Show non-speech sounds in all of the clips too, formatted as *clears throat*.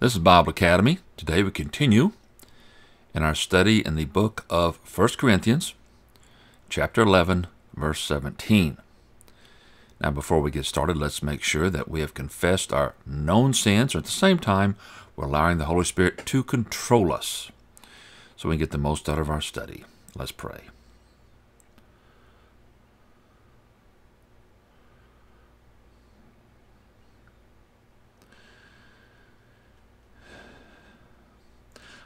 This is Bible Academy. Today we continue in our study in the book of 1 Corinthians, chapter 11, verse 17. Now, before we get started, let's make sure that we have confessed our known sins, or at the same time, we're allowing the Holy Spirit to control us so we can get the most out of our study. Let's pray.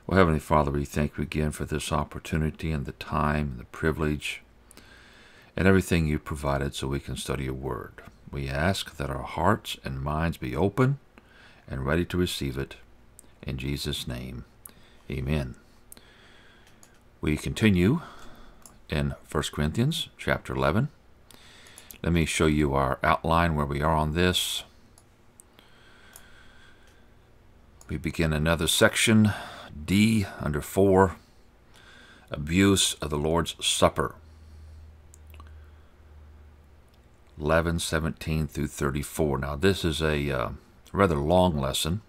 Well, Heavenly Father, we thank you again for this opportunity and the time and the privilege and everything you provided so we can study your word. We ask that our hearts and minds be open and ready to receive it. In Jesus' name, amen. We continue in 1 Corinthians chapter 11. Let me show you our outline where we are on this. We begin another section D under 4 abuse of the Lord's Supper. 11 17 through 34 now this is a uh, rather long lesson.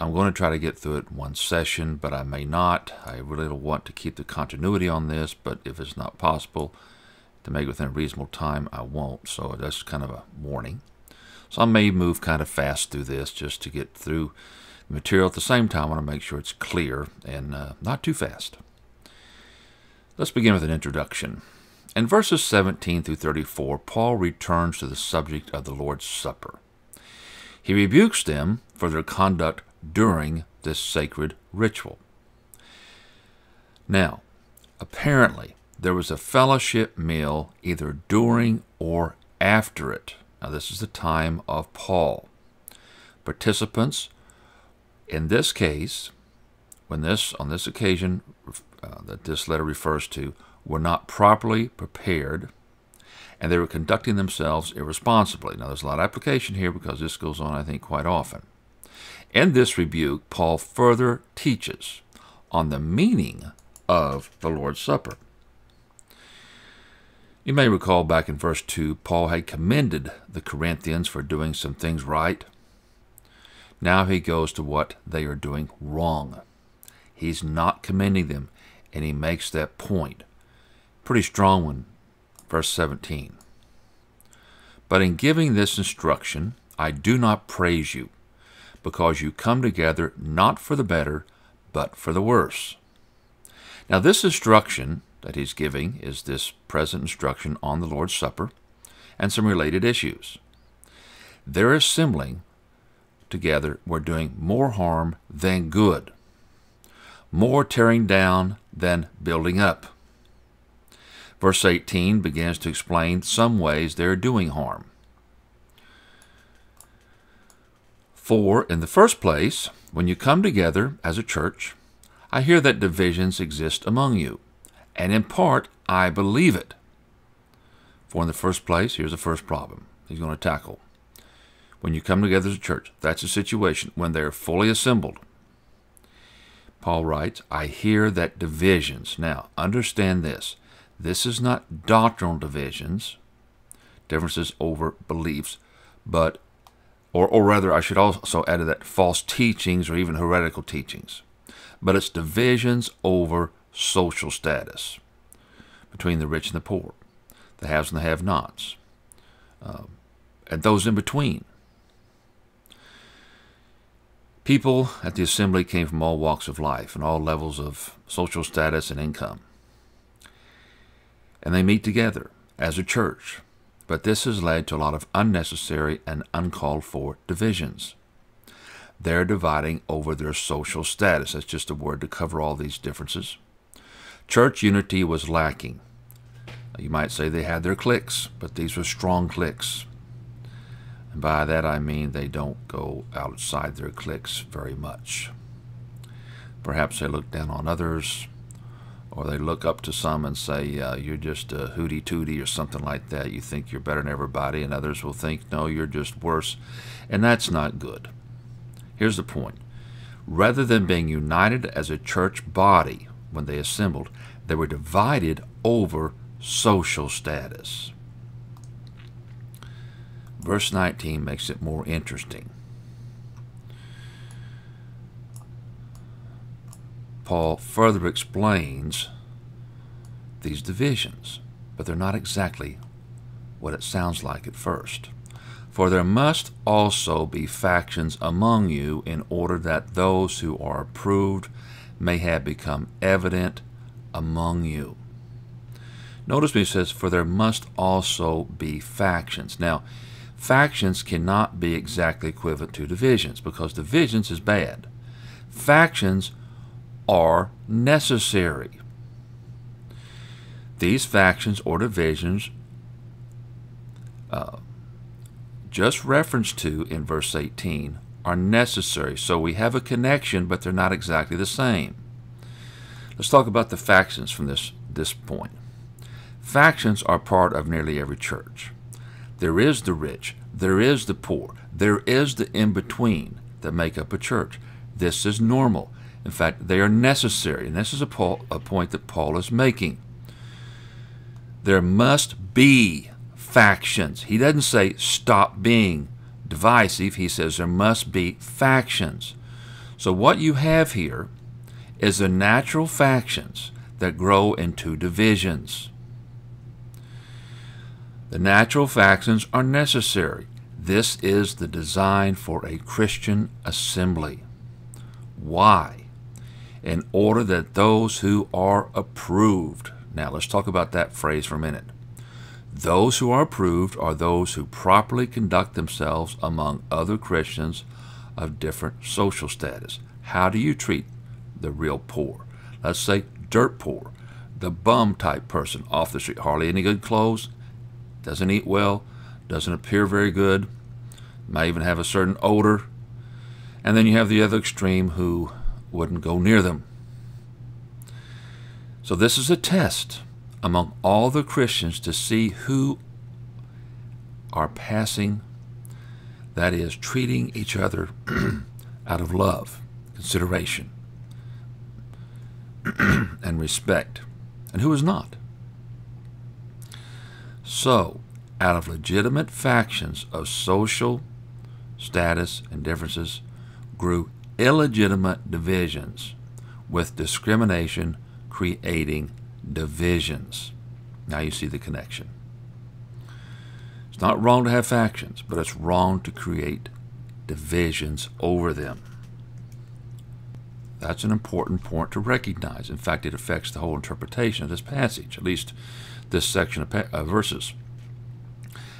I'm going to try to get through it one session but I may not. I really want to keep the continuity on this but if it's not possible to make it within a reasonable time I won't. So that's kind of a warning. So I may move kind of fast through this just to get through material at the same time. I want to make sure it's clear and uh, not too fast. Let's begin with an introduction. In verses 17 through 34, Paul returns to the subject of the Lord's Supper. He rebukes them for their conduct during this sacred ritual. Now, apparently, there was a fellowship meal either during or after it. Now, this is the time of Paul. Participants in this case, when this on this occasion uh, that this letter refers to were not properly prepared and they were conducting themselves irresponsibly. Now, there's a lot of application here because this goes on, I think, quite often. In this rebuke, Paul further teaches on the meaning of the Lord's Supper. You may recall back in verse 2, Paul had commended the Corinthians for doing some things right now he goes to what they are doing wrong. He's not commending them, and he makes that point. Pretty strong one, verse 17. But in giving this instruction, I do not praise you, because you come together not for the better, but for the worse. Now, this instruction that he's giving is this present instruction on the Lord's Supper and some related issues. Their assembling together were doing more harm than good, more tearing down than building up. Verse 18 begins to explain some ways they're doing harm. For, in the first place, when you come together as a church, I hear that divisions exist among you, and in part I believe it. For, in the first place, here's the first problem he's going to tackle when you come together as a church. That's a situation when they are fully assembled. Paul writes, I hear that divisions. Now, understand this. This is not doctrinal divisions, differences over beliefs, but, or, or rather, I should also add to that false teachings or even heretical teachings. But it's divisions over social status between the rich and the poor, the haves and the have nots, um, and those in between. People at the assembly came from all walks of life and all levels of social status and income. And they meet together as a church. But this has led to a lot of unnecessary and uncalled for divisions. They're dividing over their social status. That's just a word to cover all these differences. Church unity was lacking. You might say they had their cliques, but these were strong cliques. By that I mean they don't go outside their cliques very much. Perhaps they look down on others, or they look up to some and say, uh, You're just a hooty tooty or something like that. You think you're better than everybody, and others will think, No, you're just worse. And that's not good. Here's the point rather than being united as a church body when they assembled, they were divided over social status. Verse 19 makes it more interesting. Paul further explains these divisions, but they're not exactly what it sounds like at first. For there must also be factions among you in order that those who are approved may have become evident among you. Notice what he says, for there must also be factions. Now, factions cannot be exactly equivalent to divisions because divisions is bad. Factions are necessary. These factions or divisions, uh, just referenced to in verse 18, are necessary. So we have a connection, but they're not exactly the same. Let's talk about the factions from this, this point. Factions are part of nearly every church. There is the rich, there is the poor, there is the in between that make up a church. This is normal. In fact, they are necessary, and this is a, Paul, a point that Paul is making. There must be factions. He doesn't say stop being divisive, he says there must be factions. So, what you have here is the natural factions that grow into divisions. The natural factions are necessary. This is the design for a Christian assembly. Why? In order that those who are approved. Now let's talk about that phrase for a minute. Those who are approved are those who properly conduct themselves among other Christians of different social status. How do you treat the real poor? Let's say dirt poor, the bum type person off the street, hardly any good clothes, doesn't eat well, doesn't appear very good, might even have a certain odor. And then you have the other extreme who wouldn't go near them. So this is a test among all the Christians to see who are passing, that is, treating each other *clears throat* out of love, consideration, *clears throat* and respect, and who is not. So, out of legitimate factions of social status and differences grew illegitimate divisions, with discrimination creating divisions. Now you see the connection. It's not wrong to have factions, but it's wrong to create divisions over them. That's an important point to recognize. In fact, it affects the whole interpretation of this passage, at least this section of uh, verses.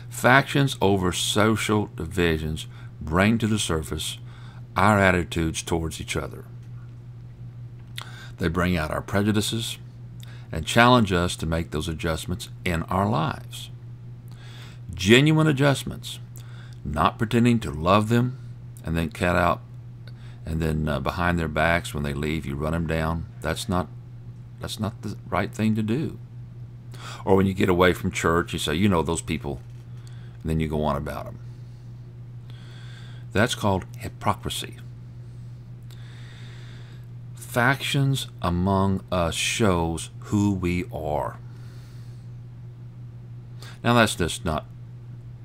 Factions over social divisions bring to the surface our attitudes towards each other. They bring out our prejudices and challenge us to make those adjustments in our lives. Genuine adjustments, not pretending to love them and then cut out and then uh, behind their backs when they leave you run them down. That's not that's not the right thing to do. Or when you get away from church, you say, you know those people, and then you go on about them. That's called hypocrisy. Factions among us shows who we are. Now that's just not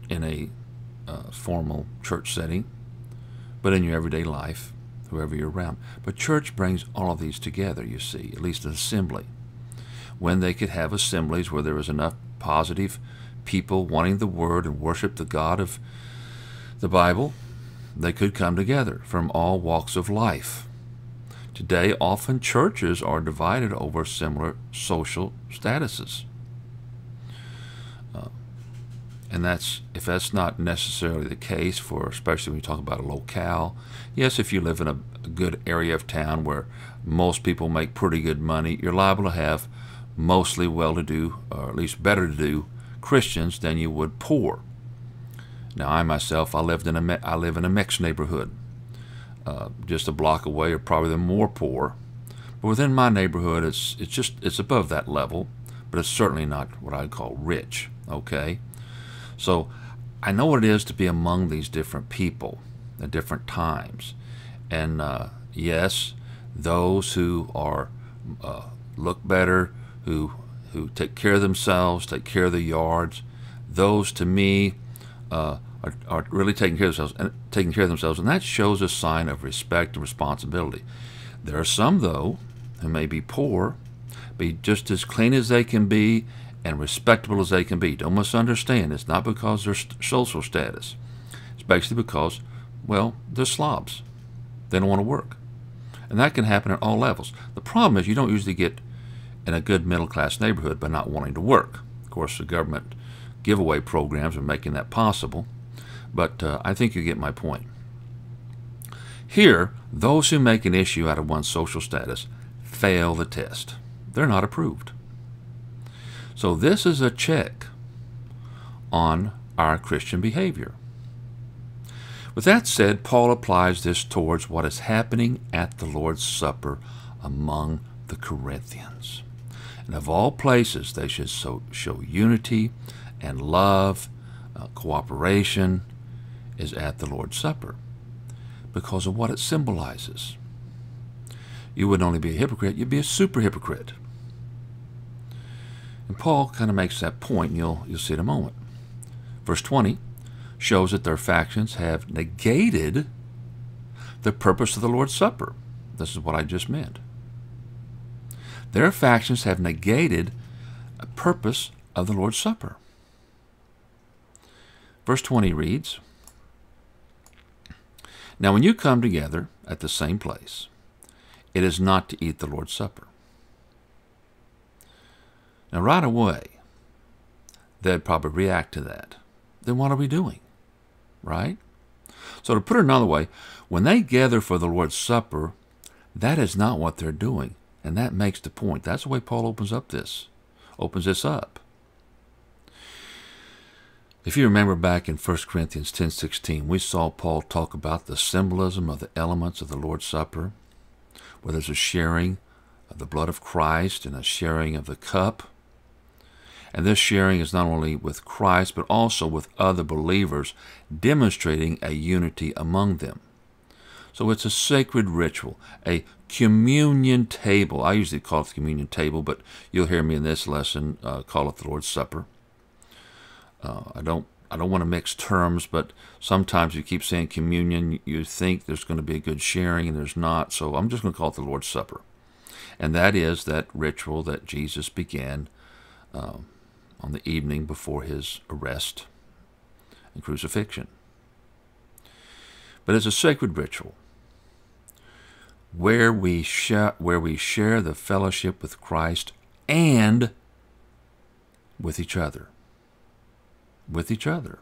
in a uh, formal church setting, but in your everyday life, whoever you're around. But church brings all of these together, you see, at least an assembly when they could have assemblies where there was enough positive people wanting the Word and worship the God of the Bible, they could come together from all walks of life. Today, often churches are divided over similar social statuses. Uh, and that's if that's not necessarily the case for, especially when you talk about a locale. Yes, if you live in a, a good area of town where most people make pretty good money, you're liable to have mostly well-to-do, or at least better-to-do Christians than you would poor. Now, I myself, I lived in a I live in a mixed neighborhood, uh, just a block away, or probably the more poor. But within my neighborhood, it's it's just it's above that level, but it's certainly not what I'd call rich. Okay, so I know what it is to be among these different people at different times, and uh, yes, those who are uh, look better, who who take care of themselves, take care of the yards. Those, to me, uh, are, are really taking care of themselves and taking care of themselves, and that shows a sign of respect and responsibility. There are some, though, who may be poor be just as clean as they can be and respectable as they can be. Don't misunderstand. It's not because their social status. It's basically because, well, they're slobs. They don't want to work. And that can happen at all levels. The problem is you don't usually get in a good middle class neighborhood by not wanting to work. Of course, the government giveaway programs are making that possible, but uh, I think you get my point. Here, those who make an issue out of one's social status fail the test. They're not approved. So this is a check on our Christian behavior. With that said, Paul applies this towards what is happening at the Lord's Supper among the Corinthians. And of all places, they should so, show unity and love, uh, cooperation, is at the Lord's Supper because of what it symbolizes. You wouldn't only be a hypocrite, you'd be a super hypocrite. And Paul kind of makes that point, and you'll, you'll see in a moment. Verse 20 shows that their factions have negated the purpose of the Lord's Supper. This is what I just meant. Their factions have negated a purpose of the Lord's Supper. Verse 20 reads Now, when you come together at the same place, it is not to eat the Lord's Supper. Now, right away, they'd probably react to that. Then what are we doing? Right? So, to put it another way, when they gather for the Lord's Supper, that is not what they're doing. And that makes the point. That's the way Paul opens up this, opens this up. If you remember back in 1 Corinthians 10:16, we saw Paul talk about the symbolism of the elements of the Lord's Supper, where there's a sharing of the blood of Christ and a sharing of the cup. And this sharing is not only with Christ, but also with other believers, demonstrating a unity among them. So it's a sacred ritual, a communion table. I usually call it the communion table, but you'll hear me in this lesson uh, call it the Lord's Supper. Uh, I don't I don't want to mix terms, but sometimes you keep saying communion, you think there's going to be a good sharing, and there's not. So I'm just going to call it the Lord's Supper. And that is that ritual that Jesus began um, on the evening before his arrest and crucifixion. But it's a sacred ritual where we, share, where we share the fellowship with Christ and with each other. With each other.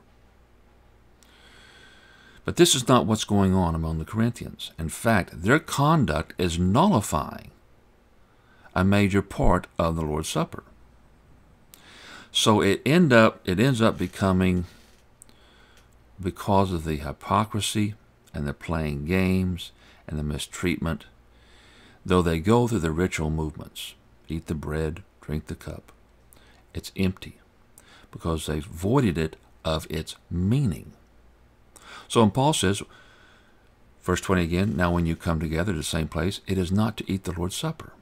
But this is not what's going on among the Corinthians. In fact, their conduct is nullifying a major part of the Lord's Supper. So it end up it ends up becoming because of the hypocrisy and the playing games and the mistreatment, though they go through the ritual movements, eat the bread, drink the cup, it's empty because they've voided it of its meaning. So when Paul says, verse 20 again, now when you come together to the same place, it is not to eat the Lord's Supper.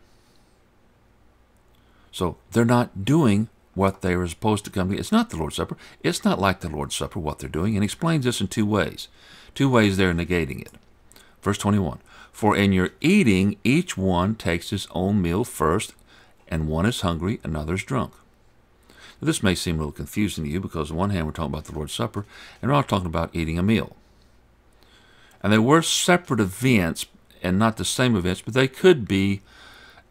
So they're not doing what they were supposed to come to. It's not the Lord's Supper. It's not like the Lord's Supper what they're doing, and explains this in two ways. Two ways they're negating it. Verse 21 For in your eating, each one takes his own meal first, and one is hungry, another is drunk. Now, this may seem a little confusing to you because, on one hand, we're talking about the Lord's Supper, and we're all talking about eating a meal. And they were separate events and not the same events, but they could be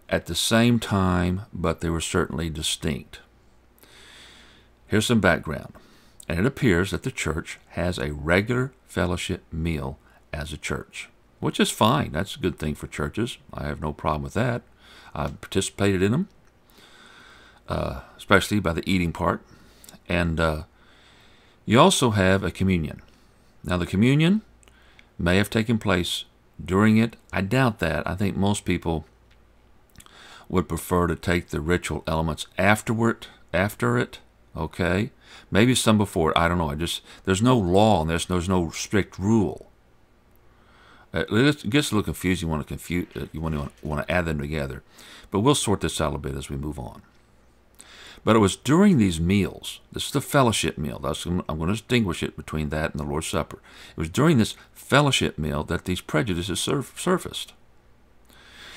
at the same time, but they were certainly distinct. Here's some background. And it appears that the church has a regular fellowship meal as a church, which is fine. That's a good thing for churches. I have no problem with that. I've participated in them, uh, especially by the eating part. And uh, you also have a communion. Now, the communion may have taken place during it. I doubt that. I think most people would prefer to take the ritual elements afterward, after it, okay? Maybe some before. it. I don't know. I just there's no law and there's there's no strict rule. Uh, it gets a little confusing. You want to confuse. Uh, you want to want to add them together, but we'll sort this out a bit as we move on. But it was during these meals. This is the fellowship meal. That's, I'm going to distinguish it between that and the Lord's Supper. It was during this fellowship meal that these prejudices surf, surfaced.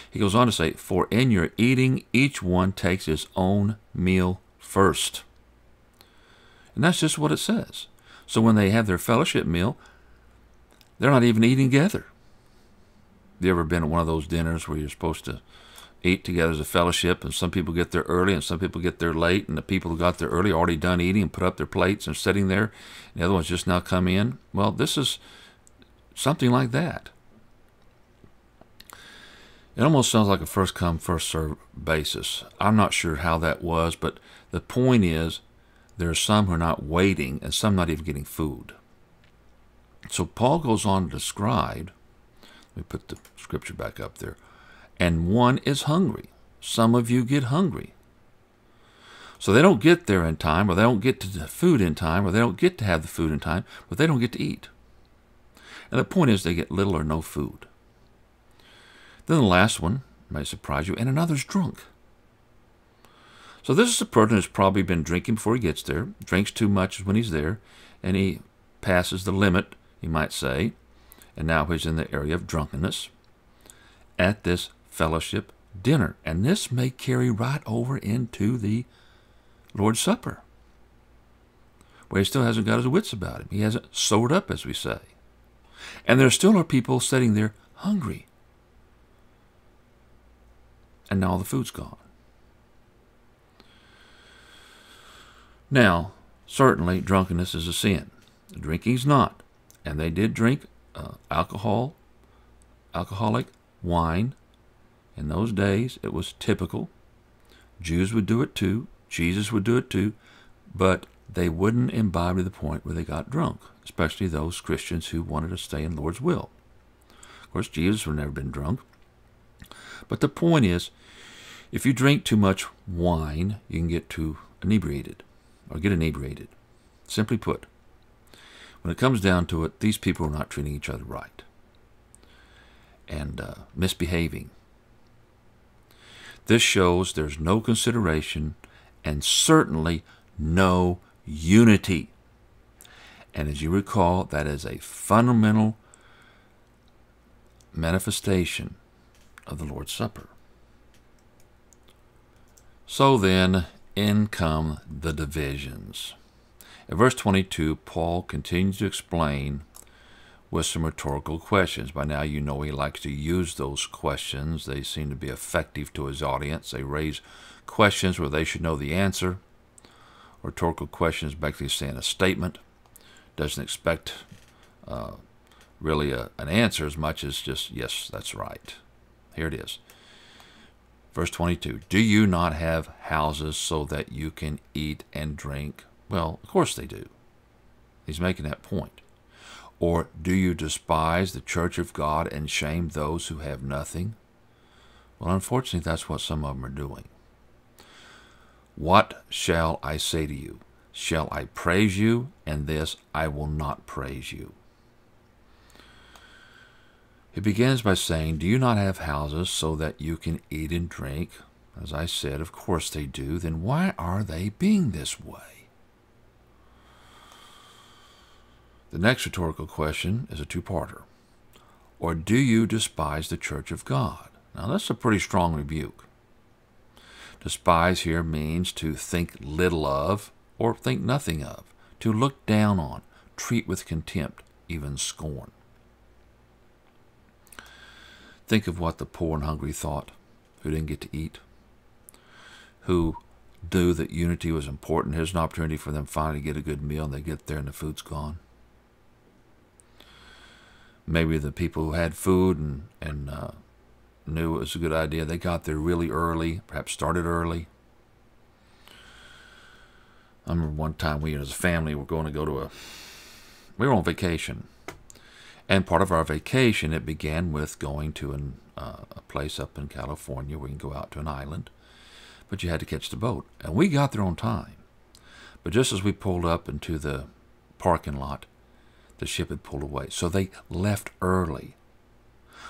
He goes on to say, For in your eating, each one takes his own meal first. And that's just what it says. So when they have their fellowship meal, they're not even eating together. You ever been at one of those dinners where you're supposed to eat together as a fellowship, and some people get there early and some people get there late, and the people who got there early already done eating and put up their plates and sitting there, and the other ones just now come in? Well, this is something like that. It almost sounds like a first come, first serve basis. I'm not sure how that was, but the point is there are some who are not waiting and some not even getting food. So Paul goes on to describe, me put the scripture back up there, and one is hungry. Some of you get hungry. So they don't get there in time, or they don't get to the food in time, or they don't get to have the food in time, but they don't get to eat. And the point is they get little or no food. Then the last one may surprise you, and another's drunk. So this is a person who's probably been drinking before he gets there, drinks too much when he's there, and he passes the limit, you might say, and now he's in the area of drunkenness at this fellowship dinner. And this may carry right over into the Lord's Supper, where he still hasn't got his wits about him. He hasn't sobered up, as we say. And there still are people sitting there hungry. And now the food's gone. Now, certainly drunkenness is a sin. Drinking's not. And they did drink uh, alcohol, alcoholic wine. In those days, it was typical. Jews would do it too. Jesus would do it too. But they wouldn't imbibe to the point where they got drunk, especially those Christians who wanted to stay in Lord's will. Of course, Jesus would never been drunk. But the point is, if you drink too much wine, you can get too inebriated or get inebriated. Simply put, when it comes down to it, these people are not treating each other right and uh, misbehaving. This shows there's no consideration and certainly no unity. And as you recall, that is a fundamental manifestation of the Lord's Supper. So then, in come the divisions. In verse 22, Paul continues to explain with some rhetorical questions. By now, you know he likes to use those questions. They seem to be effective to his audience. They raise questions where they should know the answer. Rhetorical questions basically saying a statement. Doesn't expect uh, really a, an answer as much as just, yes, that's right. Here it is. Verse 22 Do you not have houses so that you can eat and drink? Well, of course they do. He's making that point. Or do you despise the church of God and shame those who have nothing? Well, unfortunately, that's what some of them are doing. What shall I say to you? Shall I praise you? And this I will not praise you. He begins by saying, Do you not have houses so that you can eat and drink? As I said, of course they do. Then why are they being this way? The next rhetorical question is a two parter. Or do you despise the church of God? Now, that's a pretty strong rebuke. Despise here means to think little of or think nothing of, to look down on, treat with contempt, even scorn. Think of what the poor and hungry thought, who didn't get to eat, who knew that unity was important. Here's an opportunity for them finally to get a good meal, and they get there and the food's gone. Maybe the people who had food and, and uh, knew it was a good idea, they got there really early, perhaps started early. I remember one time we, as a family, were going to go to a, we were on vacation and part of our vacation, it began with going to an, uh, a place up in California where you can go out to an island, but you had to catch the boat. And we got there on time. But just as we pulled up into the parking lot, the ship had pulled away. So they left early,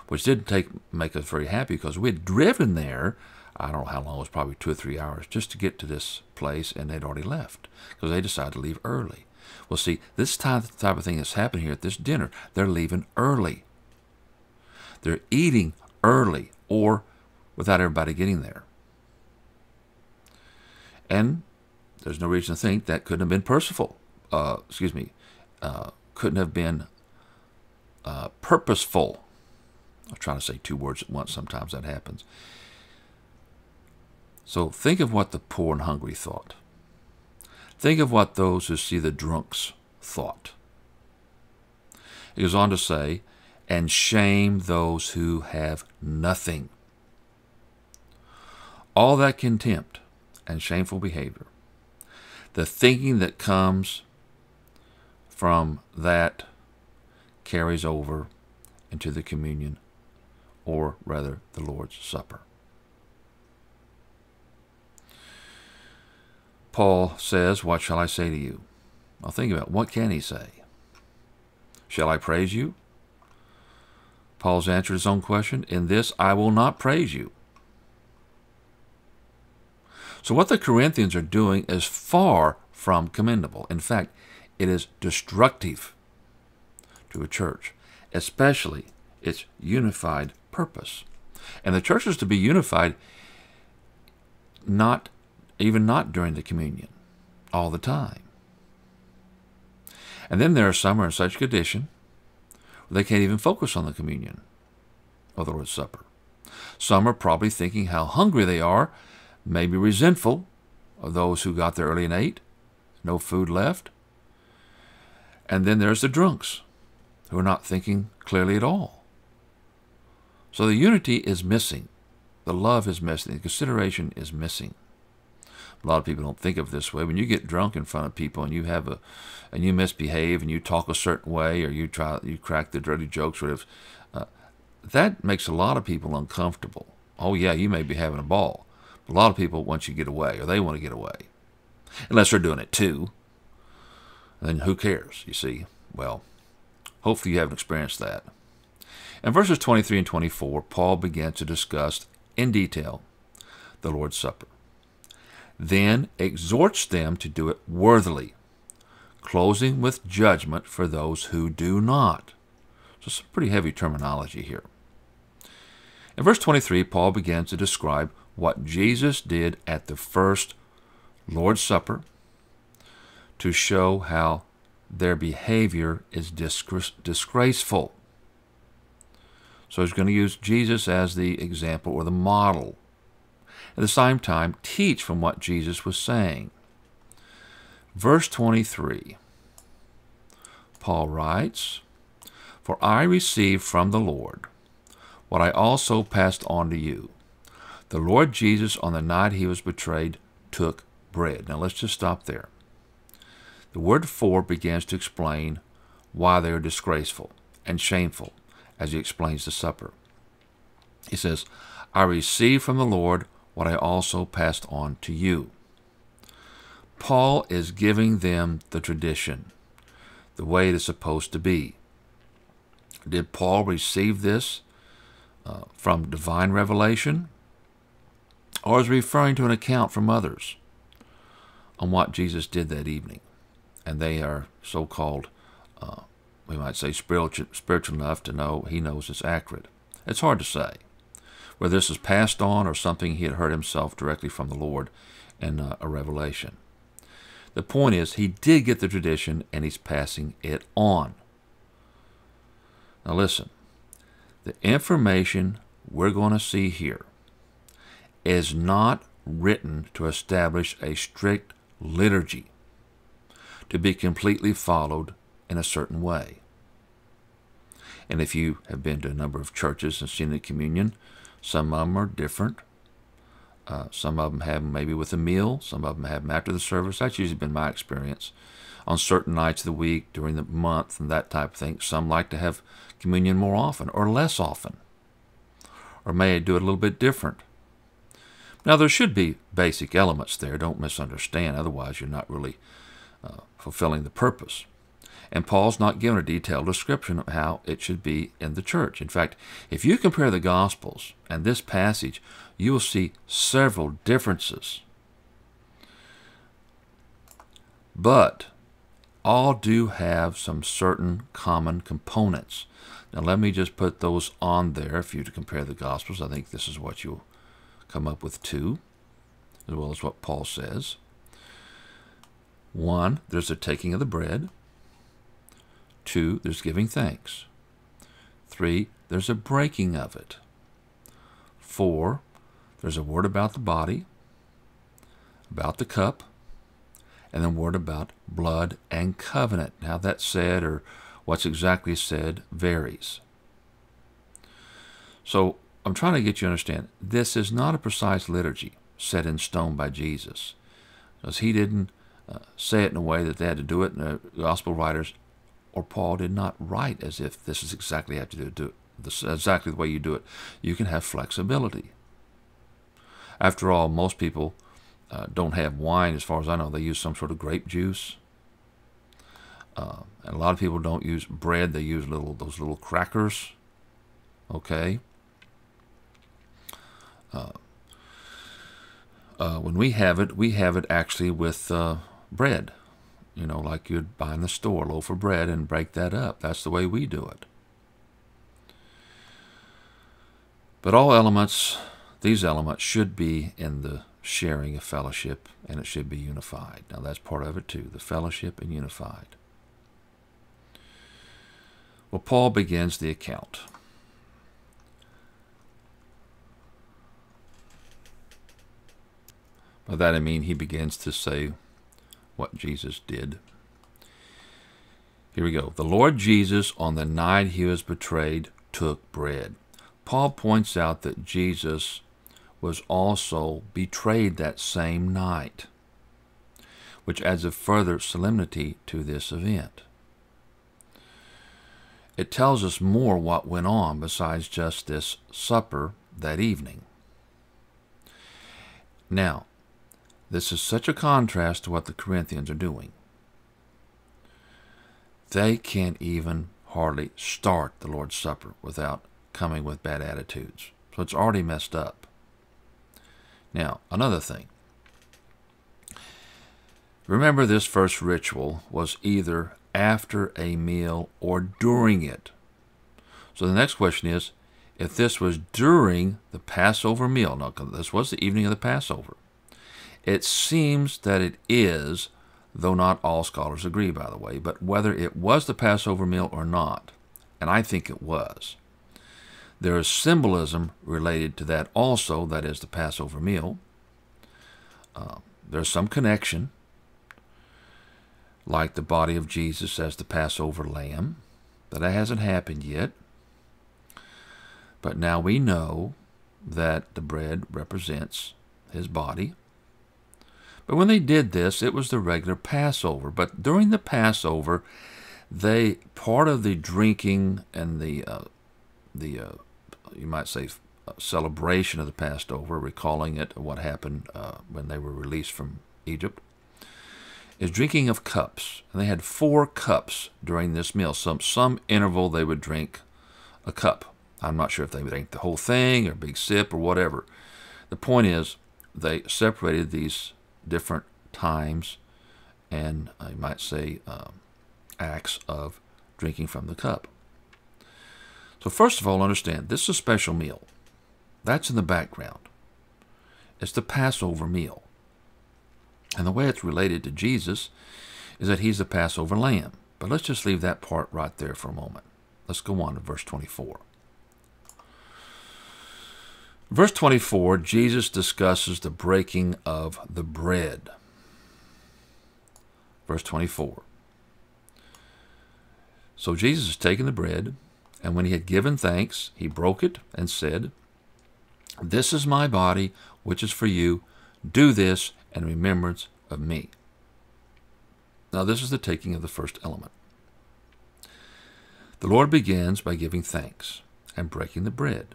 which didn't take make us very happy because we had driven there. I don't know how long, it was probably two or three hours just to get to this place, and they'd already left because they decided to leave early. Well, see, this type, type of thing that's happening here at this dinner, they're leaving early. They're eating early, or without everybody getting there. And there's no reason to think that couldn't have been Percival. Uh, excuse me, uh, couldn't have been uh, purposeful. I'm trying to say two words at once. Sometimes that happens. So think of what the poor and hungry thought. Think of what those who see the drunks thought. He goes on to say, and shame those who have nothing. All that contempt and shameful behavior, the thinking that comes from that carries over into the communion, or rather the Lord's Supper. Paul says, What shall I say to you? I'll think about it. what can he say? Shall I praise you? Paul's answered his own question, In this I will not praise you. So, what the Corinthians are doing is far from commendable. In fact, it is destructive to a church, especially its unified purpose. And the church is to be unified not even not during the communion, all the time. And then there are some who are in such condition they can't even focus on the communion or the Lord's Supper. Some are probably thinking how hungry they are, maybe resentful of those who got there early and ate, no food left. And then there's the drunks who are not thinking clearly at all. So the unity is missing. The love is missing. The consideration is missing. A lot of people don't think of it this way. When you get drunk in front of people and you have a, and you misbehave and you talk a certain way or you try you crack the dirty jokes whatever, uh, that makes a lot of people uncomfortable. Oh yeah, you may be having a ball. But a lot of people want you to get away or they want to get away, unless they're doing it too. Then who cares? You see. Well, hopefully you haven't experienced that. In verses 23 and 24, Paul begins to discuss in detail the Lord's Supper then exhorts them to do it worthily, closing with judgment for those who do not. So some pretty heavy terminology here. In verse 23, Paul begins to describe what Jesus did at the first Lord's Supper to show how their behavior is disgraceful. So he's going to use Jesus as the example or the model at the same time teach from what Jesus was saying. Verse 23, Paul writes, For I received from the Lord what I also passed on to you. The Lord Jesus, on the night he was betrayed, took bread. Now let's just stop there. The word for begins to explain why they are disgraceful and shameful as he explains the supper. He says, I received from the Lord what I also passed on to you. Paul is giving them the tradition, the way it is supposed to be. Did Paul receive this uh, from divine revelation? Or is he referring to an account from others on what Jesus did that evening? And they are so called, uh, we might say, spiritual, spiritual enough to know he knows it's accurate. It's hard to say whether this is passed on or something he had heard himself directly from the Lord in uh, a revelation. The point is, he did get the tradition and he's passing it on. Now, listen the information we're going to see here is not written to establish a strict liturgy to be completely followed in a certain way. And if you have been to a number of churches and seen the communion, some of them are different. Uh, some of them have them maybe with a meal. Some of them have them after the service. That's usually been my experience. On certain nights of the week, during the month, and that type of thing. Some like to have communion more often or less often. Or may do it a little bit different. Now, there should be basic elements there. Don't misunderstand. Otherwise, you're not really uh, fulfilling the purpose. And Paul's not given a detailed description of how it should be in the church. In fact, if you compare the Gospels and this passage, you will see several differences. But all do have some certain common components. Now, let me just put those on there for you to compare the Gospels. I think this is what you'll come up with too, as well as what Paul says. One, there's a taking of the bread. Two, there's giving thanks. Three, there's a breaking of it. Four, there's a word about the body, about the cup, and then word about blood and covenant. How that's said or what's exactly said varies. So I'm trying to get you to understand this is not a precise liturgy set in stone by Jesus. Because he didn't say it in a way that they had to do it, and the gospel writers or Paul did not write as if this is exactly how to do, do it. This is exactly the way you do it. You can have flexibility. After all, most people uh, don't have wine, as far as I know. They use some sort of grape juice. Uh, and a lot of people don't use bread. They use little those little crackers. Okay. Uh, uh, when we have it, we have it actually with uh, bread. You know, like you'd buy in the store, loaf of bread, and break that up. That's the way we do it. But all elements, these elements, should be in the sharing of fellowship, and it should be unified. Now, that's part of it too the fellowship and unified. Well, Paul begins the account. By that I mean he begins to say what Jesus did. Here we go. The Lord Jesus, on the night he was betrayed, took bread. Paul points out that Jesus was also betrayed that same night, which adds a further solemnity to this event. It tells us more what went on besides just this supper that evening. Now, this is such a contrast to what the Corinthians are doing. They can't even hardly start the Lord's Supper without coming with bad attitudes. So it's already messed up. Now, another thing. Remember, this first ritual was either after a meal or during it. So the next question is if this was during the Passover meal, now this was the evening of the Passover, it seems that it is, though not all scholars agree, by the way, but whether it was the Passover meal or not, and I think it was. There is symbolism related to that also, that is the Passover meal. Uh, there's some connection, like the body of Jesus as the Passover lamb, that hasn't happened yet. But now we know that the bread represents his body. But when they did this, it was the regular Passover. But during the Passover, they part of the drinking and the uh, the uh, you might say, celebration of the Passover, recalling it, what happened uh, when they were released from Egypt, is drinking of cups. And they had four cups during this meal. Some, some interval they would drink a cup. I'm not sure if they would drink the whole thing or a big sip or whatever. The point is, they separated these different times and I might say um, acts of drinking from the cup. So, first of all, understand this is a special meal. That's in the background. It's the Passover meal. And the way it's related to Jesus is that he's the Passover lamb. But let's just leave that part right there for a moment. Let's go on to verse 24. Verse 24, Jesus discusses the breaking of the bread. Verse 24. So Jesus is taking the bread, and when he had given thanks, he broke it and said, This is my body, which is for you. Do this in remembrance of me. Now, this is the taking of the first element. The Lord begins by giving thanks and breaking the bread.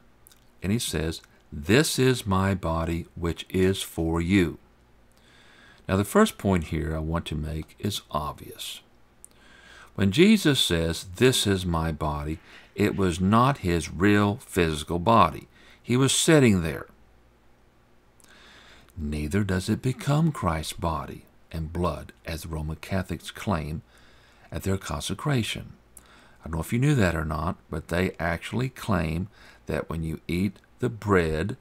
And he says, This is my body, which is for you. Now, the first point here I want to make is obvious. When Jesus says, This is my body, it was not his real physical body. He was sitting there. Neither does it become Christ's body and blood, as the Roman Catholics claim at their consecration. I don't know if you knew that or not, but they actually claim that when you eat the bread,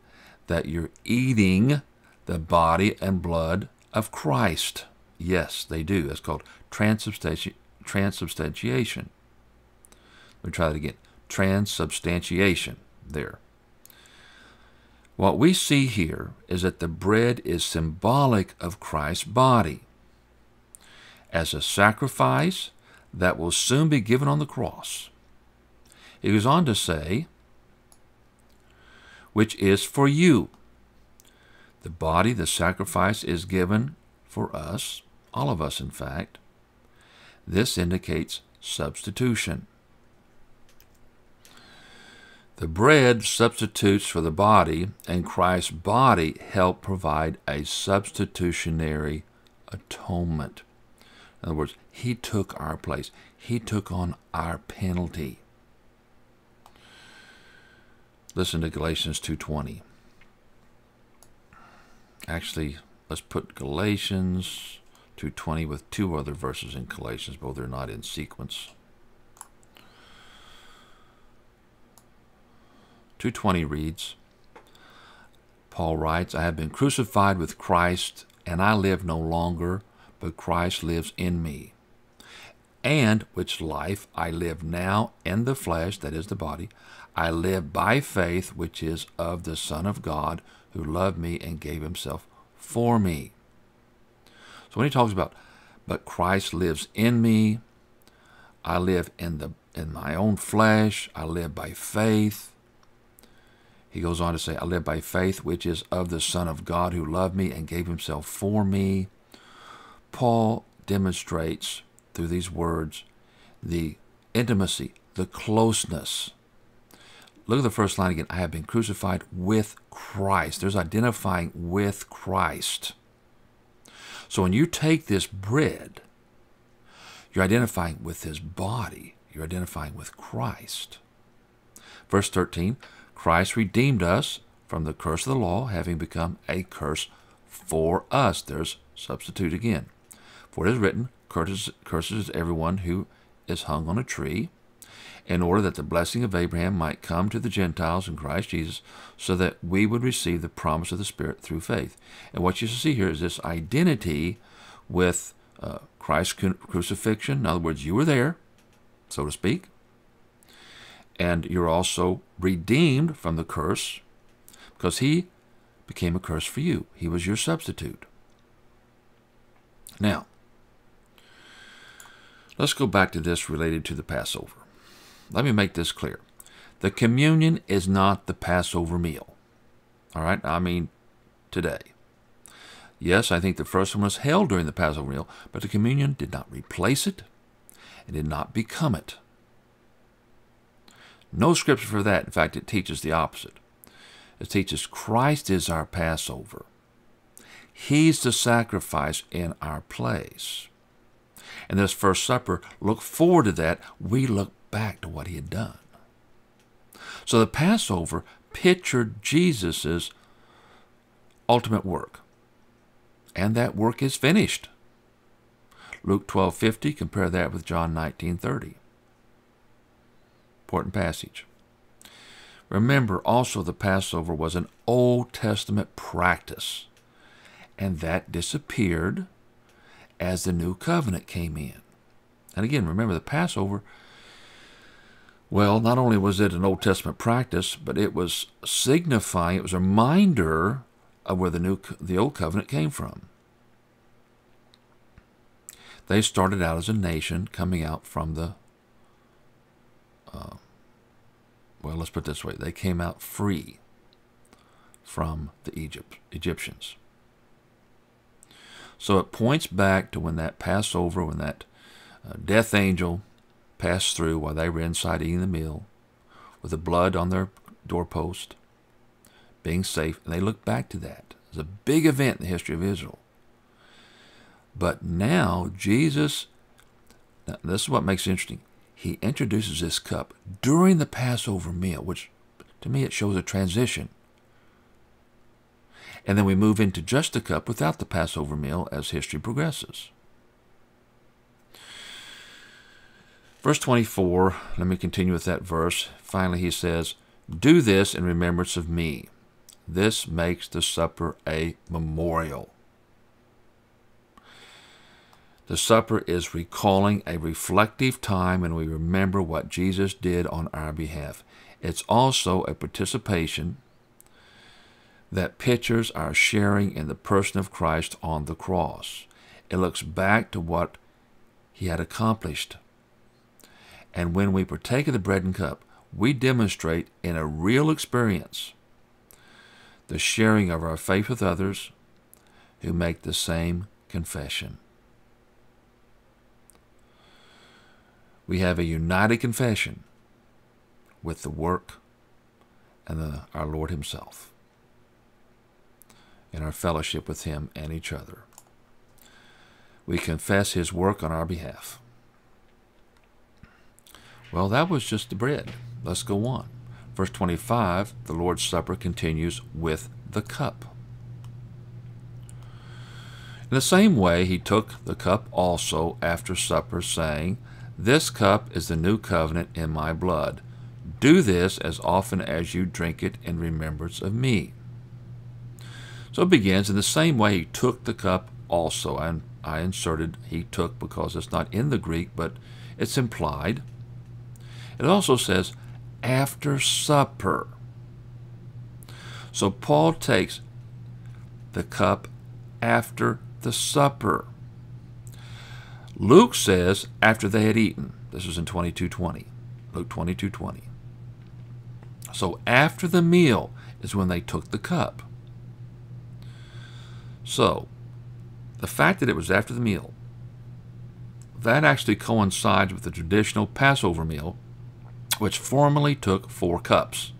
that you're eating the body and blood of Christ. Yes, they do. That's called transubstanti- transubstantiation. Let me try that again. Transubstantiation. There. What we see here is that the bread is symbolic of Christ's body as a sacrifice that will soon be given on the cross. He goes on to say, which is for you. The body, the sacrifice, is given for us, all of us, in fact. This indicates substitution. The bread substitutes for the body, and Christ's body helped provide a substitutionary atonement. In other words, He took our place. He took on our penalty. Listen to Galatians 2.20. Actually, let's put Galatians 2.20 with two other verses in Galatians, but they're not in sequence. 2.20 reads, Paul writes, I have been crucified with Christ, and I live no longer, but Christ lives in me. And which life I live now in the flesh, that is the body, I live by faith, which is of the Son of God, who loved me and gave himself for me. So when he talks about, but Christ lives in me, I live in the in my own flesh, I live by faith, he goes on to say, I live by faith, which is of the Son of God who loved me and gave himself for me. Paul demonstrates through these words the intimacy, the closeness. Look at the first line again. I have been crucified with Christ. There's identifying with Christ. So when you take this bread, you're identifying with his body. You're identifying with Christ. Verse 13 Christ redeemed us from the curse of the law, having become a curse for us. There's substitute again. For it is written, curses, curses everyone who is hung on a tree, in order that the blessing of Abraham might come to the Gentiles in Christ Jesus, so that we would receive the promise of the Spirit through faith. And what you see here is this identity with uh, Christ's crucifixion. In other words, you were there, so to speak and you're also redeemed from the curse because he became a curse for you. He was your substitute. Now, let's go back to this related to the Passover. Let me make this clear. The communion is not the Passover meal. All right? I mean, today. Yes, I think the first one was held during the Passover meal, but the communion did not replace it and did not become it. No scripture for that. In fact, it teaches the opposite. It teaches Christ is our Passover. He's the sacrifice in our place. And this First Supper, look forward to that. We look back to what he had done. So the Passover pictured Jesus' ultimate work. And that work is finished. Luke 12:50, compare that with John 19:30 important passage. Remember also the Passover was an Old Testament practice, and that disappeared as the new covenant came in. And again, remember the Passover, well, not only was it an Old Testament practice, but it was signifying, it was a reminder of where the new the old covenant came from. They started out as a nation coming out from the uh, well, let's put it this way they came out free from the Egypt, Egyptians. So it points back to when that Passover, when that uh, death angel passed through while they were inside eating the meal with the blood on their doorpost, being safe. And they look back to that as a big event in the history of Israel. But now Jesus, now this is what makes it interesting he introduces this cup during the Passover meal, which to me it shows a transition. And then we move into just the cup without the Passover meal as history progresses. Verse 24, let me continue with that verse. Finally, he says, Do this in remembrance of me. This makes the supper a memorial. The supper is recalling a reflective time and we remember what Jesus did on our behalf. It's also a participation that pictures our sharing in the person of Christ on the cross. It looks back to what he had accomplished. And when we partake of the bread and cup, we demonstrate in a real experience the sharing of our faith with others who make the same confession. We have a united confession with the work and the, our Lord Himself in our fellowship with Him and each other. We confess His work on our behalf. Well, that was just the bread. Let's go on. Verse 25, the Lord's Supper continues with the cup. In the same way, he took the cup also after supper, saying, This cup is the new covenant in my blood. Do this as often as you drink it in remembrance of me. So it begins in the same way he took the cup also. And I inserted he took because it's not in the Greek, but it's implied. It also says after supper. So Paul takes the cup after the supper. Luke says after they had eaten. This is in 22:20. Luke 22:20. So after the meal is when they took the cup. So, the fact that it was after the meal, that actually coincides with the traditional Passover meal which formerly took four cups.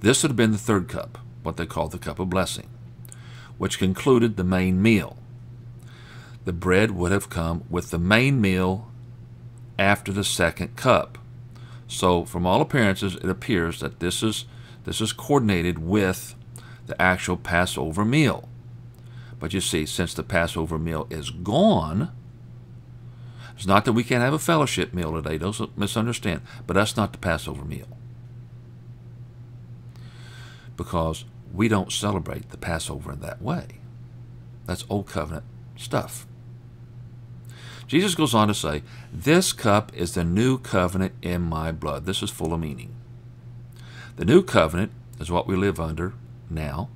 This would have been the third cup, what they call the cup of blessing, which concluded the main meal. The bread would have come with the main meal after the second cup. So, from all appearances, it appears that this is this is coordinated with the actual Passover meal. But you see, since the Passover meal is gone, it's not that we can't have a fellowship meal today. Don't misunderstand. But that's not the Passover meal. Because we don't celebrate the Passover in that way. That's Old Covenant stuff. Jesus goes on to say, This cup is the new covenant in my blood. This is full of meaning. The new covenant is what we live under now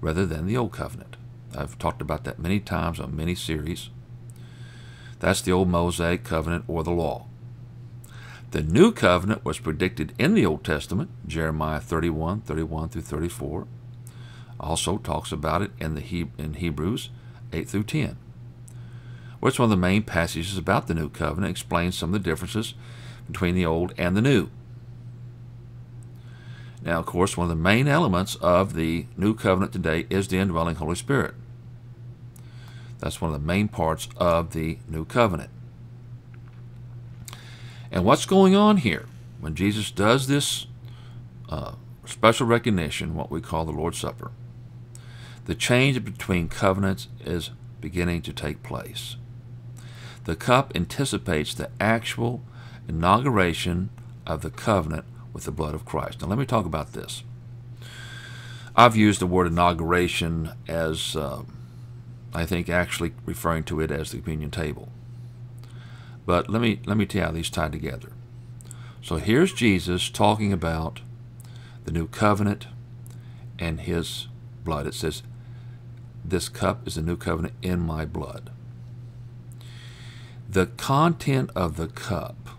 rather than the old covenant. I've talked about that many times on many series. That's the old Mosaic covenant or the law. The new covenant was predicted in the Old Testament, Jeremiah 31, 31 through 34. Also talks about it in the he- in Hebrews 8 through 10. Which one of the main passages about the new covenant explains some of the differences between the old and the new. Now, of course, one of the main elements of the new covenant today is the indwelling Holy Spirit. That's one of the main parts of the new covenant. And what's going on here? When Jesus does this uh, special recognition, what we call the Lord's Supper, the change between covenants is beginning to take place. The cup anticipates the actual inauguration of the covenant with the blood of Christ. Now, let me talk about this. I've used the word inauguration as uh, I think actually referring to it as the communion table. But let me let me tell you how these tie together. So here's Jesus talking about the new covenant and his blood. It says, This cup is the new covenant in my blood. The content of the cup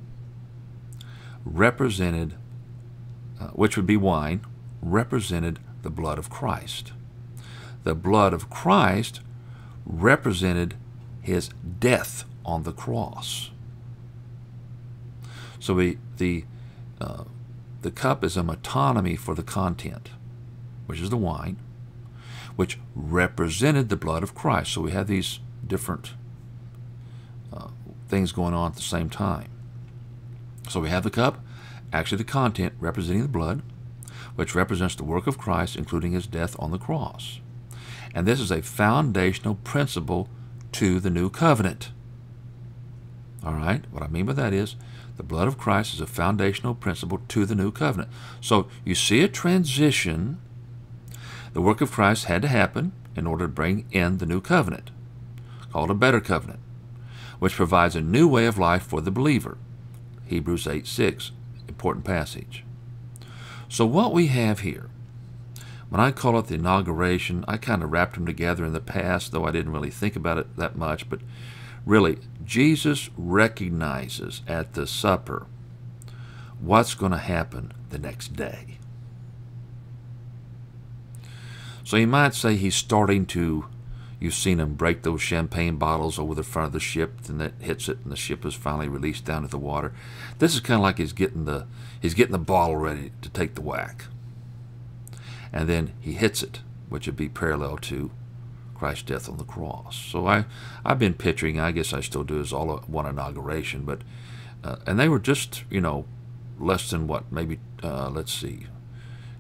represented, uh, which would be wine, represented the blood of Christ. The blood of Christ represented his death on the cross. So we, the, uh, the cup is a metonymy for the content, which is the wine, which represented the blood of Christ. So we have these different uh, things going on at the same time. So we have the cup, actually the content representing the blood, which represents the work of Christ, including his death on the cross. And this is a foundational principle to the new covenant. All right? What I mean by that is the blood of Christ is a foundational principle to the new covenant. So you see a transition The work of Christ had to happen in order to bring in the new covenant, called a better covenant, which provides a new way of life for the believer. Hebrews 8 6, important passage. So, what we have here, when I call it the inauguration, I kind of wrapped them together in the past, though I didn't really think about it that much. But really, Jesus recognizes at the supper what's going to happen the next day. So you might say he's starting to, you've seen him break those champagne bottles over the front of the ship, and that hits it, and the ship is finally released down to the water. This is kind of like he's getting the he's getting the bottle ready to take the whack, and then he hits it, which would be parallel to Christ's death on the cross. So I I've been picturing, I guess I still do, is all one inauguration, but uh, and they were just you know less than what maybe uh, let's see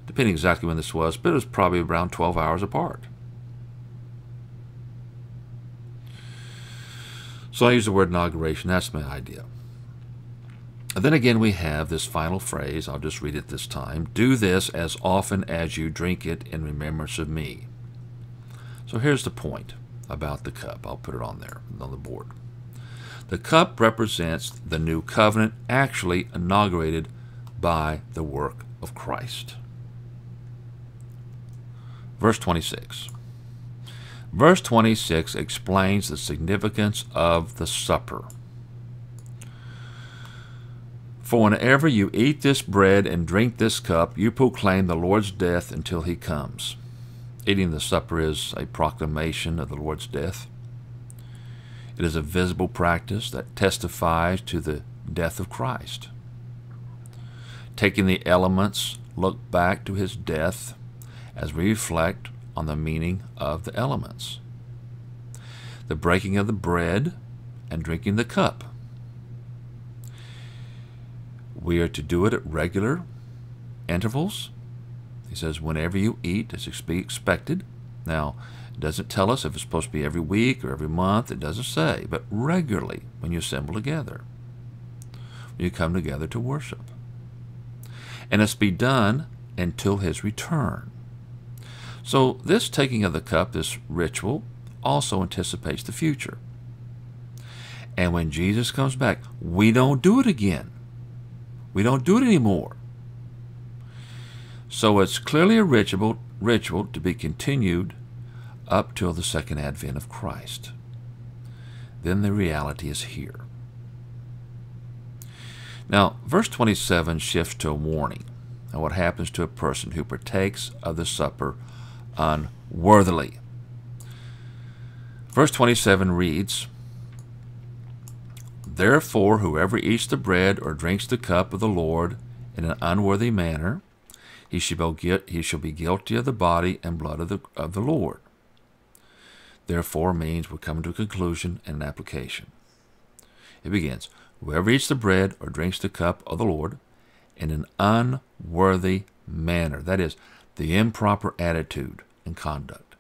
depending exactly when this was, but it was probably around 12 hours apart. So I use the word inauguration. That's my idea. Then again, we have this final phrase. I'll just read it this time. Do this as often as you drink it in remembrance of me. So here's the point about the cup. I'll put it on there on the board. The cup represents the new covenant actually inaugurated by the work of Christ. Verse 26. Verse 26 explains the significance of the supper. For whenever you eat this bread and drink this cup, you proclaim the Lord's death until he comes. Eating the supper is a proclamation of the Lord's death. It is a visible practice that testifies to the death of Christ. Taking the elements look back to his death as we reflect on the meaning of the elements. The breaking of the bread and drinking the cup. We are to do it at regular intervals. He says, whenever you eat, as be expected. Now, it doesn't tell us if it's supposed to be every week or every month. It doesn't say, but regularly when you assemble together, when you come together to worship. And it's be done until his return. So, this taking of the cup, this ritual, also anticipates the future. And when Jesus comes back, we don't do it again. We don't do it anymore. So it's clearly a ritual, ritual to be continued up till the second advent of Christ. Then the reality is here. Now, verse 27 shifts to a warning of what happens to a person who partakes of the supper unworthily. Verse 27 reads, Therefore, whoever eats the bread or drinks the cup of the Lord in an unworthy manner, he shall be, guilty of the body and blood of the, of the Lord. Therefore means we're coming to a conclusion and an application. It begins, Whoever eats the bread or drinks the cup of the Lord in an unworthy manner, that is, the improper attitude, and conduct.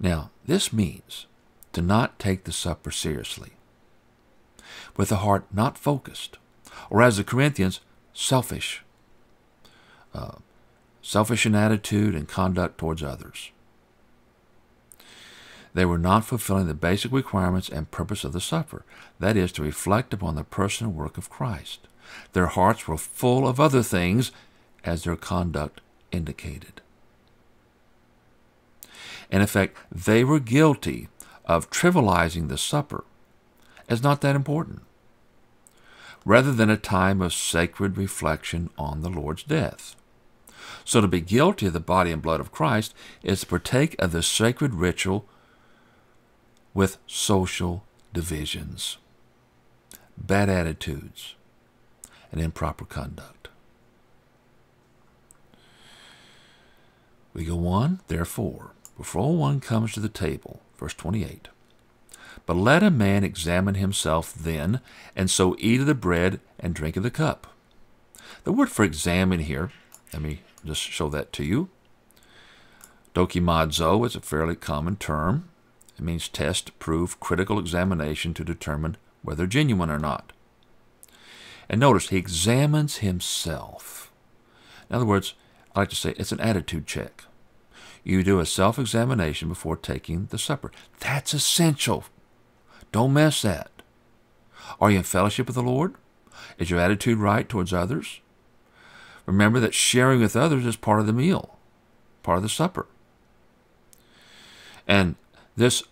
Now, this means to not take the supper seriously, with a heart not focused, or as the Corinthians, selfish. Uh, selfish in attitude and conduct towards others. They were not fulfilling the basic requirements and purpose of the supper, that is, to reflect upon the personal work of Christ. Their hearts were full of other things, as their conduct indicated. In effect, they were guilty of trivializing the supper as not that important, rather than a time of sacred reflection on the Lord's death. So to be guilty of the body and blood of Christ is to partake of the sacred ritual with social divisions, bad attitudes, and improper conduct. We go on, therefore, before one comes to the table, verse 28. But let a man examine himself then, and so eat of the bread and drink of the cup. The word for examine here, let me just show that to you. Dokimazo is a fairly common term. It means test, prove, critical examination to determine whether genuine or not. And notice, he examines himself. In other words, I like to say it's an attitude check. You do a self examination before taking the supper. That's essential. Don't mess that. Are you in fellowship with the Lord? Is your attitude right towards others? Remember that sharing with others is part of the meal, part of the supper. And this,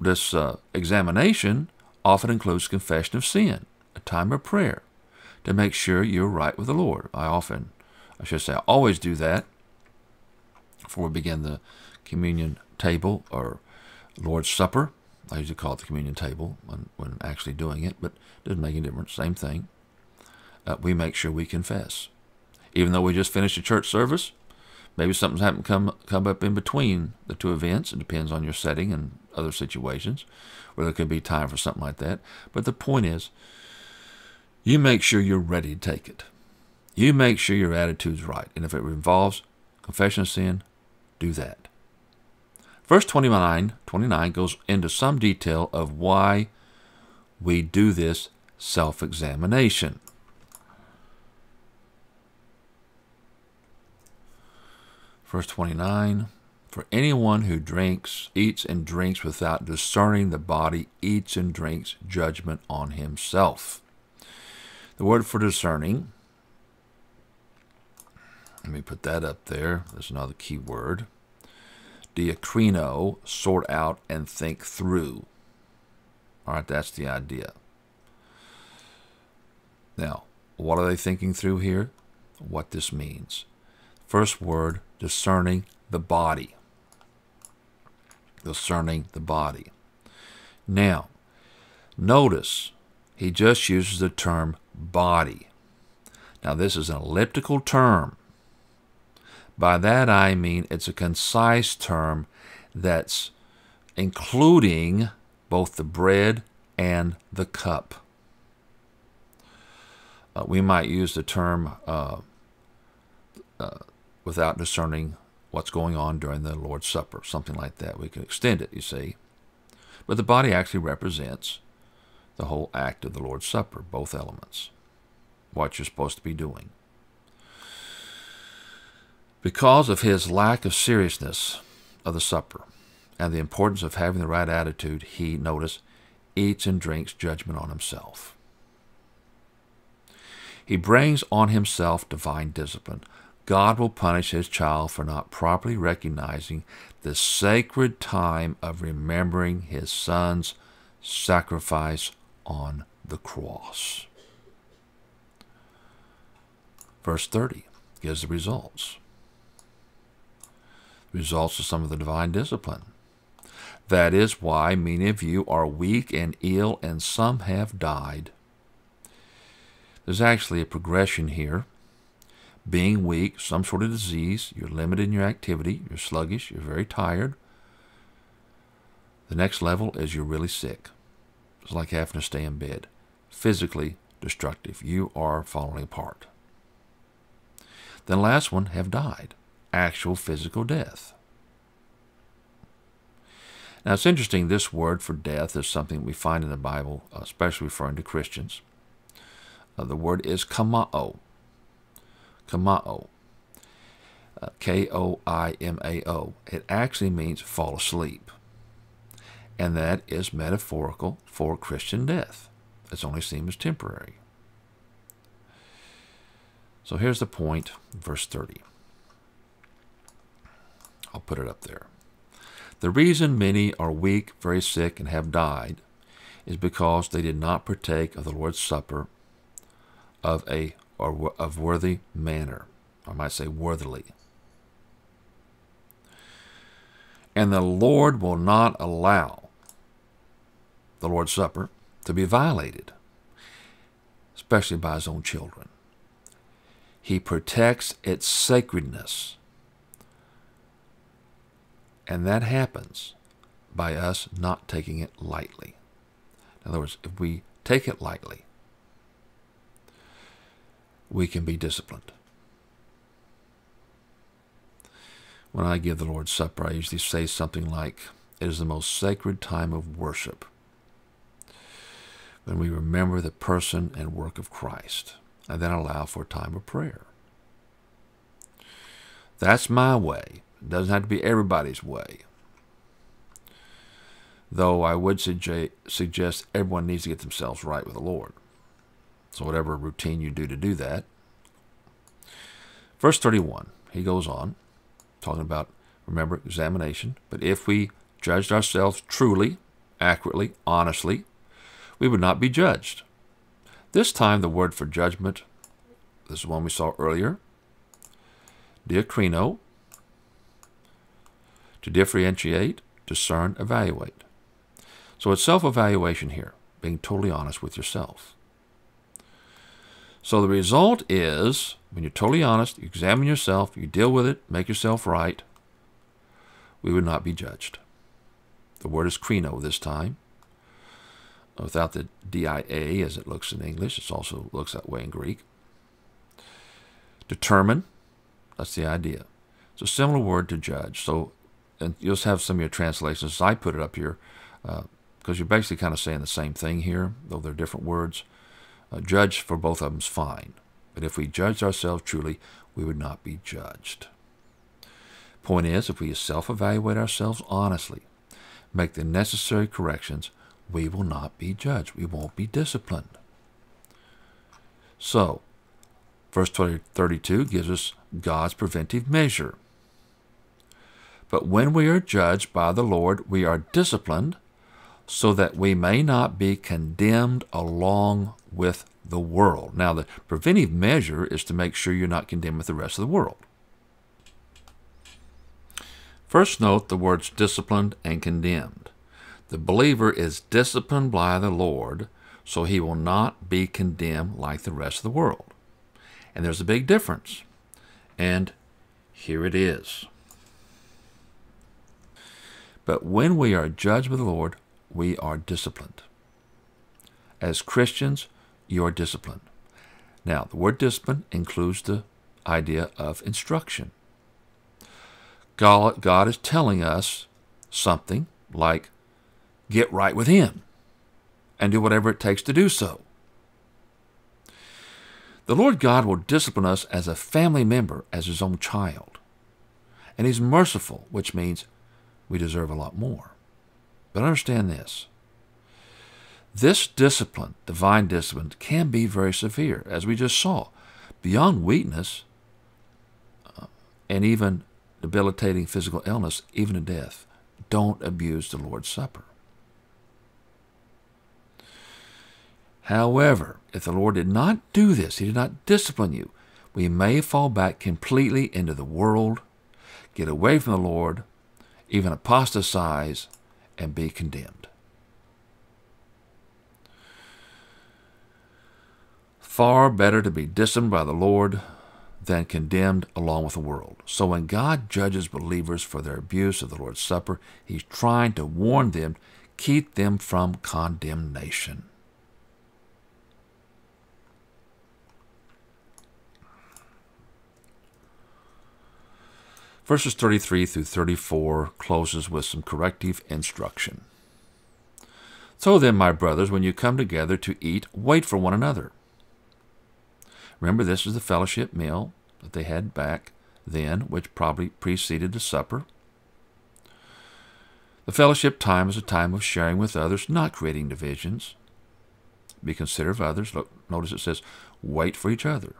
this uh, examination often includes confession of sin, a time of prayer, to make sure you're right with the Lord. I often, I should say, I always do that before we begin the communion table or Lord's Supper. I usually call it the communion table when, when actually doing it, but it doesn't make any difference. Same thing. Uh, we make sure we confess. Even though we just finished a church service, maybe something's happened come come up in between the two events. It depends on your setting and other situations, where there could be time for something like that. But the point is, you make sure you're ready to take it. You make sure your attitude's right, and if it involves confession of sin, do that. Verse 29, 29 goes into some detail of why we do this self examination. Verse 29 For anyone who drinks, eats, and drinks without discerning the body, eats and drinks judgment on himself. The word for discerning, let me put that up there. There's another key word diakrino, sort out and think through. All right, that's the idea. Now, what are they thinking through here? What this means. First word, discerning the body. Discerning the body. Now, notice he just uses the term body. Now, this is an elliptical term. By that I mean it's a concise term that's including both the bread and the cup. Uh, we might use the term uh, uh, without discerning what's going on during the Lord's Supper, something like that. We can extend it, you see. But the body actually represents the whole act of the Lord's Supper, both elements, what you're supposed to be doing. Because of his lack of seriousness of the supper and the importance of having the right attitude, he, notice, eats and drinks judgment on himself. He brings on himself divine discipline. God will punish his child for not properly recognizing the sacred time of remembering his son's sacrifice on the cross. Verse 30 gives the results results of some of the divine discipline. That is why many of you are weak and ill, and some have died. There's actually a progression here. Being weak, some sort of disease, you're limited in your activity, you're sluggish, you're very tired. The next level is you're really sick. It's like having to stay in bed. Physically destructive. You are falling apart. Then last one have died actual physical death. Now, it's interesting, this word for death is something we find in the Bible, especially referring to Christians. Uh, the word is koimao. Koimao. Uh, K O I M A O. It actually means fall asleep. And that is metaphorical for Christian death. It's only seen as temporary. So here's the point, verse 30. I'll put it up there. The reason many are weak, very sick, and have died is because they did not partake of the Lord's Supper of a or of worthy manner. I might say worthily. And the Lord will not allow the Lord's Supper to be violated, especially by his own children. He protects its sacredness and that happens by us not taking it lightly. In other words, if we take it lightly, we can be disciplined. When I give the Lord's Supper, I usually say something like, It is the most sacred time of worship when we remember the person and work of Christ, and then allow for a time of prayer. That's my way. It doesn't have to be everybody's way. Though I would suggest everyone needs to get themselves right with the Lord. So, whatever routine you do to do that. Verse 31, he goes on, talking about, remember, examination. But if we judged ourselves truly, accurately, honestly, we would not be judged. This time, the word for judgment, this is one we saw earlier, diakrino, to differentiate, discern, evaluate. So it's self evaluation here, being totally honest with yourself. So the result is when you're totally honest, you examine yourself, you deal with it, make yourself right, we would not be judged. The word is krino this time. Without the dia as it looks in English, it also looks that way in Greek. Determine, that's the idea. It's a similar word to judge. So, and you'll have some of your translations. I put it up here because uh, you're basically kind of saying the same thing here, though they're different words. Uh, judge for both of them is fine. But if we judged ourselves truly, we would not be judged. Point is, if we self evaluate ourselves honestly, make the necessary corrections, we will not be judged. We won't be disciplined. So, verse 32 gives us God's preventive measure. But when we are judged by the Lord, we are disciplined so that we may not be condemned along with the world. Now, the preventive measure is to make sure you're not condemned with the rest of the world. First, note the words disciplined and condemned. The believer is disciplined by the Lord, so he will not be condemned like the rest of the world. And there's a big difference. And here it is. But when we are judged by the Lord, we are disciplined. As Christians, you are disciplined. Now, the word discipline includes the idea of instruction. God, is telling us something like, get right with Him and do whatever it takes to do so. The Lord God will discipline us as a family member, as His own child. And He's merciful, which means we deserve a lot more. But understand this this discipline, divine discipline, can be very severe, as we just saw, beyond weakness uh, and even debilitating physical illness, even to death. Don't abuse the Lord's Supper. However, if the Lord did not do this, He did not discipline you, we may fall back completely into the world, get away from the Lord, even apostatize, and be condemned. Far better to be disciplined by the Lord than condemned along with the world. So when God judges believers for their abuse of the Lord's Supper, He's trying to warn them, keep them from condemnation. Verses 33 through 34 closes with some corrective instruction. So then, my brothers, when you come together to eat, wait for one another. Remember, this is the fellowship meal that they had back then, which probably preceded the supper. The fellowship time is a time of sharing with others, not creating divisions. Be considerate of others. Look, notice it says, wait for each other.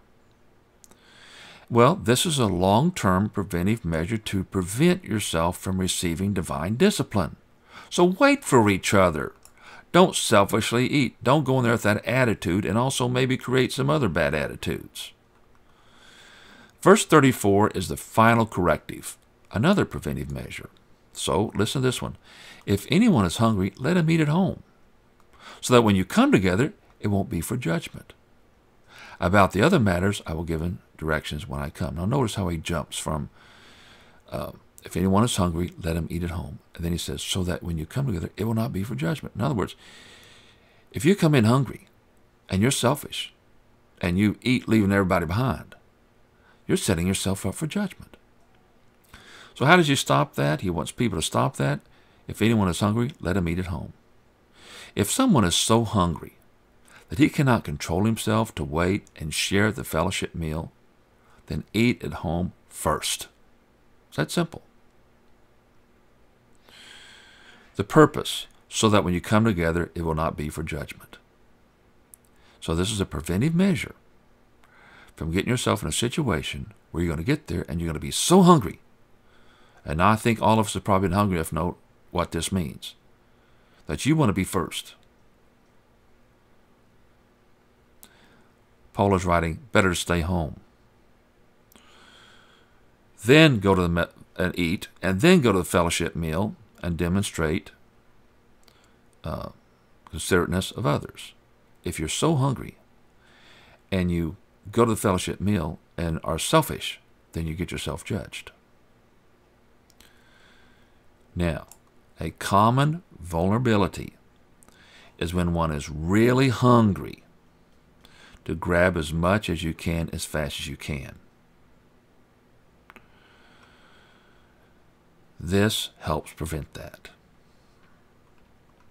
Well, this is a long term preventive measure to prevent yourself from receiving divine discipline. So wait for each other. Don't selfishly eat. Don't go in there with that attitude and also maybe create some other bad attitudes. Verse 34 is the final corrective, another preventive measure. So listen to this one. If anyone is hungry, let him eat at home, so that when you come together, it won't be for judgment. About the other matters, I will give directions when I come. Now, notice how he jumps from, uh, if anyone is hungry, let him eat at home. And then he says, so that when you come together, it will not be for judgment. In other words, if you come in hungry and you're selfish and you eat leaving everybody behind, you're setting yourself up for judgment. So, how does he stop that? He wants people to stop that. If anyone is hungry, let him eat at home. If someone is so hungry that he cannot control himself to wait and share the fellowship meal, then eat at home first. It's that simple. The purpose, so that when you come together, it will not be for judgment. So this is a preventive measure from getting yourself in a situation where you're going to get there and you're going to be so hungry. And I think all of us are probably been hungry enough to know what this means. That you want to be first. Paul is writing, better to stay home. Then go to the and eat, and then go to the fellowship meal and demonstrate uh, considerateness of others. If you're so hungry and you go to the fellowship meal and are selfish, then you get yourself judged. Now, a common vulnerability is when one is really hungry to grab as much as you can as fast as you can. This helps prevent that.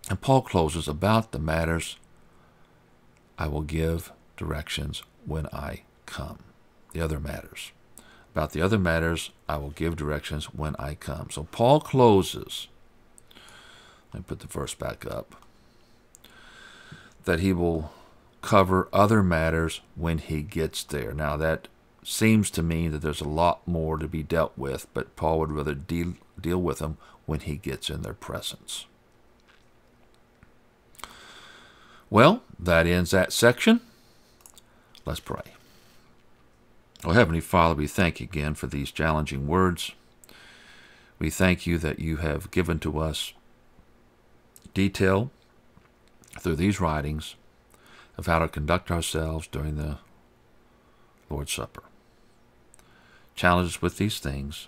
And Paul closes about the matters I will give directions when I come. The other matters. About the other matters, I will give directions when I come. So Paul closes. Let me put the verse back up. That he will cover other matters when he gets there. Now, that seems to mean that there's a lot more to be dealt with, but Paul would rather deal, deal with them when he gets in their presence. Well, that ends that section. Let's pray. Oh, Heavenly Father, we thank you again for these challenging words. We thank you that you have given to us detail through these writings of how to conduct ourselves during the Lord's Supper. Challenge us with these things.